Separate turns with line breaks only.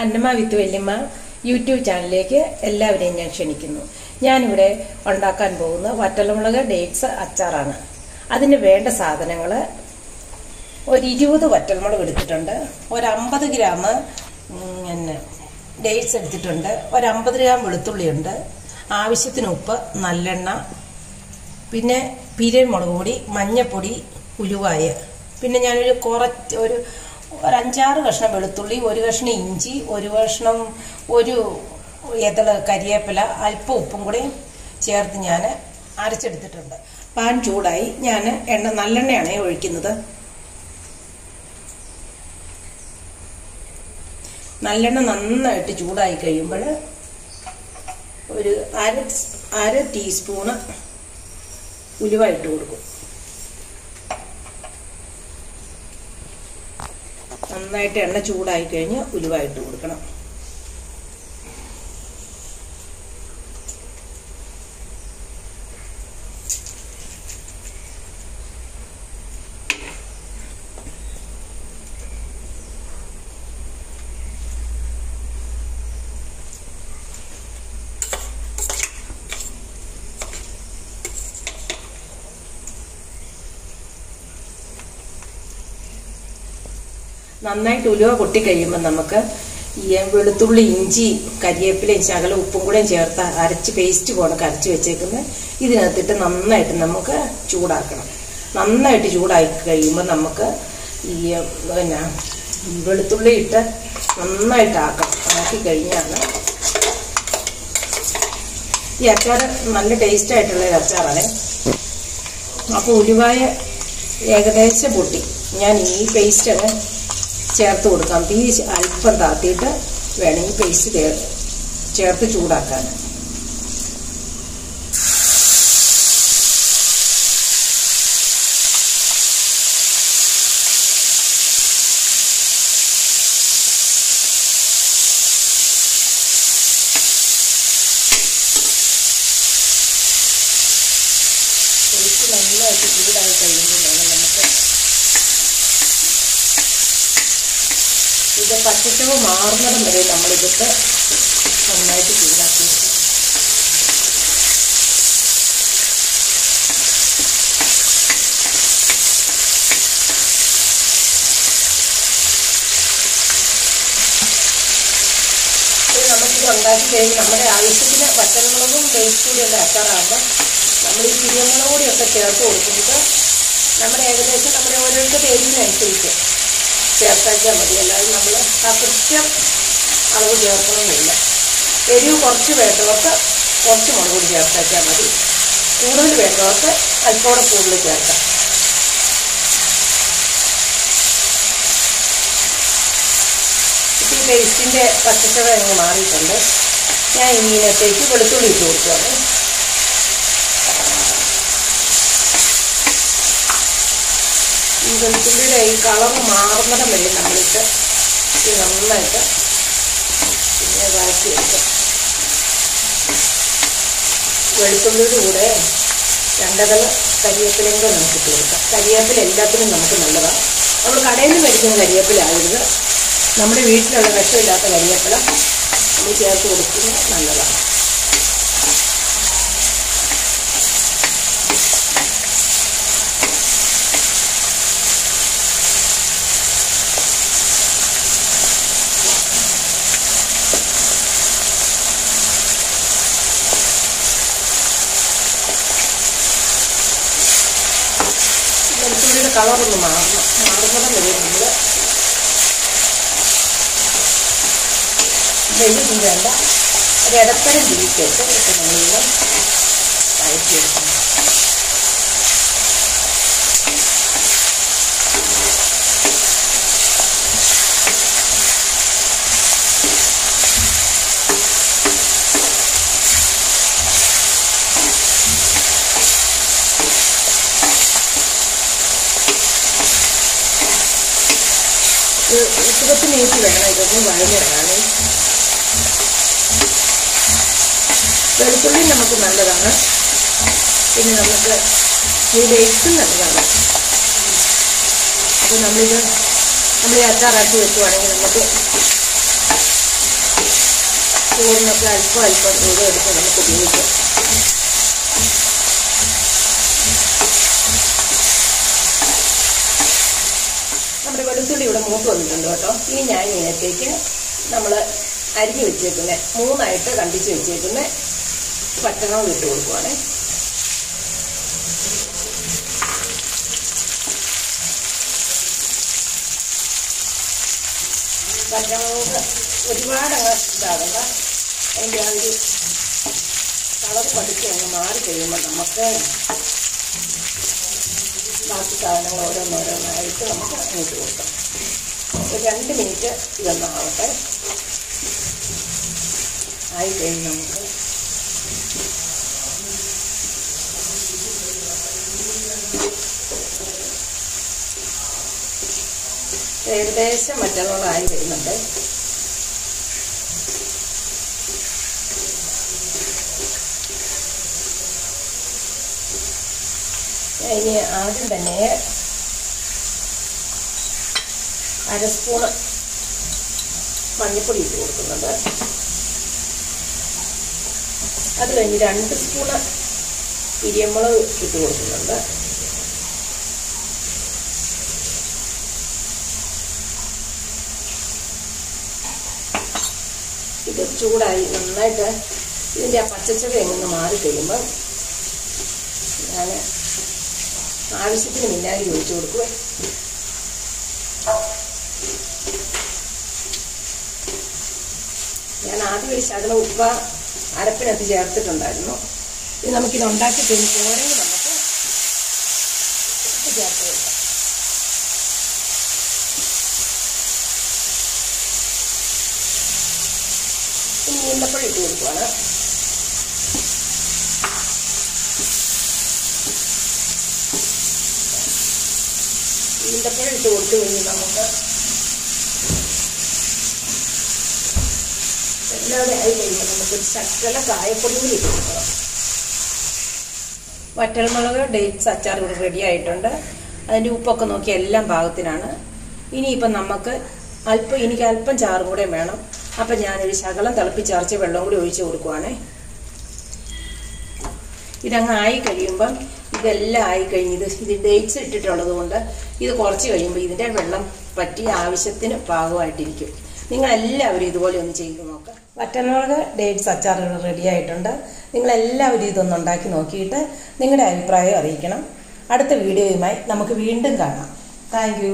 അന്നമ്മ വിത്ത് വല്യമ്മ യൂട്യൂബ് ചാനലിലേക്ക് എല്ലാവരെയും ഞാൻ ക്ഷണിക്കുന്നു. ഞാനിവിടെ ഉണ്ടാക്കാൻ പോകുന്ന വറ്റൽമുളക് ഡേറ്റ്സ് അച്ചാറാണ്. അതിന് വേണ്ട സാധനങ്ങൾ ഒരു ഇരുപത് വറ്റൽമുളക് എടുത്തിട്ടുണ്ട്. ഒരു അമ്പത് ഗ്രാം പിന്നെ ഡേറ്റ്സ് എടുത്തിട്ടുണ്ട്. ഒരു അമ്പത് ഗ്രാം വെളുത്തുള്ളിയുണ്ട് ആവശ്യത്തിന് ഉപ്പ് നല്ലെണ്ണ പിന്നെ പിരിമുളക് പൊടി മഞ്ഞപ്പൊടി ഉലുവായ. പിന്നെ ഞാനൊരു കുറച്ച് ഒരു ഒരു അഞ്ചാറ് കഷ്ണം വെളുത്തുള്ളി ഒരു കഷ്ണം ഇഞ്ചി ഒരു കഷ്ണം ഒരു ഏതള കരിയേപ്പില അല്പം ഉപ്പും കൂടി ചേർത്ത് ഞാൻ അരച്ചെടുത്തിട്ടുണ്ട്. പാൻ ചൂടായി ഞാൻ എണ്ണ നല്ലെണ്ണയാണ് ഒഴിക്കുന്നത്. നല്ലെണ്ണ നന്നായിട്ട് ചൂടായി കഴിയുമ്പോൾ ഒരു അര അര ടീസ്പൂണ് ഉലുവ ഇട്ട് കൊടുക്കും. നന്നായിട്ട് എണ്ണ ചൂടായി കഴിഞ്ഞ് ഉലുവ ഇട്ട് കൊടുക്കണം. നന്നായിട്ട് ഉലുവ പൊട്ടി കഴിയുമ്പോൾ നമുക്ക് ഈ വെളുത്തുള്ളി ഇഞ്ചി കരിയേപ്പിലയും ശകലം ഉപ്പും കൂടെ ചേർത്ത് അരച്ച് പേസ്റ്റ് പോണൊക്കെ കരച്ച് വെച്ചേക്കുന്നത് ഇതിനകത്തിട്ട് നന്നായിട്ട് നമുക്ക് ചൂടാക്കണം. നന്നായിട്ട് ചൂടായി കഴിയുമ്പോൾ നമുക്ക് ഈ പിന്നെ വെളുത്തുള്ളി ഇട്ട് നന്നായിട്ട് ആക്കണം ആക്കി കഴിഞ്ഞാണ് ഈ അച്ചാർ നല്ല ടേസ്റ്റ് ആയിട്ടുള്ള ഒരു അച്ചാറാണ്. അപ്പോൾ ഉലുവായ ഏകദേശം പൊട്ടി. ഞാൻ ഈ പേസ്റ്റ് ചേർത്ത് കൊടുക്കാം. തീ അല്പം താത്തിയിട്ട് വേണമെങ്കിൽ പേസ്റ്റ് ചേർത്ത് ചൂടാക്കാൻ. പേസ്റ്റ് നന്നായിട്ട് ചൂടായി കഴിയുമ്പോൾ വേണം നമുക്ക് ഇത് പച്ചച്ചവ് മാറുന്നതും വരെ നമ്മളിതൊക്കെ നന്നായിട്ട് ചൂടാക്കി നമുക്കിത് ഉണ്ടാക്കി കഴിഞ്ഞ് നമ്മുടെ ആവശ്യത്തിന് പച്ചമുളകും പേസ്റ്റ് കൂടിയുള്ള അച്ചാറാകുമ്പോൾ നമ്മൾ ഈ കുരുമുളക് കൂടിയൊക്കെ ചേർത്ത് കൊടുക്കുന്നത് നമ്മുടെ ഏകദേശം നമ്മുടെ ഓരോരുത്തരുടെ എരിവിനനുസരിച്ച്. ചേർത്താച്ചാൽ മതി. അല്ലാതെ നമ്മൾ ആ കൃത്യം അളവ് ചേർക്കണമെന്നില്ല. എരിവ് കുറച്ച് വേണ്ടവർക്ക് കുറച്ച് മുളക് പൊടി ചേർത്താച്ചാൽ മതി. കൂടുതൽ വേണ്ടവർക്ക് അല്പോടെ കൂടുതൽ ചേർക്കാം. ഇപ്പം ഈ പേസ്റ്റിന്റെ പച്ചച്ചവ അങ്ങ് മാറിയിട്ടുണ്ട്. ഞാൻ ഇങ്ങനത്തേക്ക് വെളുത്തുള്ളി ഇട്ട് കൊടുക്കുകയാണ്. വെളുത്തുള്ളിയുടെ ഈ കളർ മാറുന്നിടം വരെ നമ്മളിട്ട് ഇത് നന്നായിട്ട് പിന്നെ വഴറ്റി എടുക്കാം. വെളുത്തുള്ളിയുടെ കൂടെ രണ്ടതള കരിവേപ്പിലയും കൂടെ നമുക്ക് ഇട്ട് കൊടുക്കാം. കരിയേപ്പില എല്ലാത്തിനും നമുക്ക് നല്ലതാണ് നമ്മൾ കടയിൽ നിന്ന് മേടിക്കുന്ന കരിവേപ്പില നമ്മുടെ വീട്ടിലുള്ള വിഷമില്ലാത്ത കരിയേപ്പില നമ്മൾ ചേർത്ത് കൊടുക്കുന്നത് നല്ലതാണ്. കളറൊന്ന് മാറണം മാറുന്നിടം വരെ നമ്മൾ വെള്ളം വേണ്ട. ഒരു ഇടത്തരം തിരിച്ചിട്ട് ഇപ്പം നമ്മളിവിടെ ഇരുപത്തി മിനിറ്റ് വേണം ഇതൊന്ന് വഴഞ്ഞ് വരാനേ വെളുത്തുള്ളി നമുക്ക് നല്ലതാണ്. പിന്നെ നമുക്ക് ഈ ഡേറ്റ്സും നല്ലതാണ്. അപ്പോൾ നമ്മളിത് നമ്മൾ ഈ അച്ചാറാക്കി വെക്കുവാണെങ്കിൽ നമുക്ക് ചോറിനൊക്കെ അല്പം അല്പം ചൂട് എടുത്ത് നമുക്ക് ഉപയോഗിക്കാം. നമ്മുടെ വെളുത്തുള്ളി ഇവിടെ മൂത്ത് വന്നിട്ടുണ്ട് കേട്ടോ. ഇനി ഞാൻ ഇതിനകത്തേക്ക് നമ്മൾ അരിഞ്ഞ് വെച്ചേക്കുന്ന. മൂന്നായിട്ട് കണ്ടിച്ച് വെച്ചേക്കുന്ന പച്ചമുളക് ഇട്ട് കൊടുക്കുവാണ്. പച്ചമുളക് ഒരുപാട് അങ്ങ് ഇതാകണ്ട. അതിന്റെ ആ ഒരു കളർ പതുക്കെ അങ്ങ് മാറി കഴിയുമ്പോൾ നമുക്ക് ബാക്കി സാധനങ്ങൾ ഓരോന്നോരോന്നായിട്ട് നമുക്ക് അങ്ങോട്ട് കൊടുക്കാം. ഒരു രണ്ട് മിനിറ്റ് ഇതൊന്നാവട്ടെ ആയി കഴിഞ്ഞ് നമുക്ക് ഏകദേശം മറ്റന്നോളായി വരുന്നുണ്ട്. ഇനി ആദ്യം തന്നെ അര സ്പൂണ് മഞ്ഞൾപ്പൊടി ഇട്ട് കൊടുക്കുന്നത് അത് കഴിഞ്ഞ് രണ്ട് സ്പൂണ് ഇരിയമുളക് ഇട്ട് കൊടുക്കുന്നുണ്ട്. ഇത് ചൂടായി നന്നായിട്ട് ഇതിന്റെ ആ പച്ചച്ചവ എങ്ങനെ മാറി കഴിയുമ്പോൾ ഞാൻ ആവശ്യത്തിന് മിന്നാരി ഒഴിച്ചു കൊടുക്കുവേ. ഞാൻ ആദ്യം ഒരു ശകലം ഉപ്പ അരപ്പിനകത്ത് ചേർത്തിട്ടുണ്ടായിരുന്നു. ഇത് നമുക്കിത് ഉണ്ടാക്കി കഴിഞ്ഞ് പോരെങ്കിൽ നമുക്ക് ഉപ്പ് ചേർത്ത് കൊടുക്കാം. ഇനി ഈന്തപ്പഴം ഇട്ട് കൊടുക്കുവാണ്. ഈന്തപ്പഴം ഇട്ട് കൊടുത്തു കഴിഞ്ഞ് നമുക്ക് ആയി കൂടി വറ്റൽമുളക് ഡേറ്റ്സ് അച്ചാർ ഇവിടെ റെഡി ആയിട്ടുണ്ട്. അതിന്റെ ഉപ്പൊക്കെ നോക്കി എല്ലാം പാകത്തിനാണ്. ഇനിയിപ്പം നമുക്ക് അല്പം എനിക്ക് അല്പം ചാറും കൂടെ വേണം. അപ്പം ഞാനൊരു ശകലം തിളപ്പിച്ചരച്ച് വെള്ളം കൂടി ഒഴിച്ചു കൊടുക്കുവാണേ. ഇതങ്ങ് ആയി കഴിയുമ്പം ഇതെല്ലാം ആയി കഴിഞ്ഞ് ഇത് ഇത് ഡേറ്റ്സ് ഇട്ടിട്ടുള്ളത് കൊണ്ട് ഇത് കുറച്ച് കഴിയുമ്പോൾ ഇതിന്റെ വെള്ളം പറ്റി ആവശ്യത്തിന് പാകമായിട്ടിരിക്കും. നിങ്ങളെല്ലാവരും ഇതുപോലെ ഒന്ന് ചെയ്ത് നോക്കാം. വറ്റനോട് ഡേറ്റ്സ് അച്ചാർ റെഡി ആയിട്ടുണ്ട്. നിങ്ങളെല്ലാവരും ഇതൊന്ന് ഉണ്ടാക്കി നോക്കിയിട്ട് നിങ്ങളുടെ അഭിപ്രായം അറിയിക്കണം. അടുത്ത വീഡിയോയുമായി നമുക്ക് വീണ്ടും കാണാം. താങ്ക്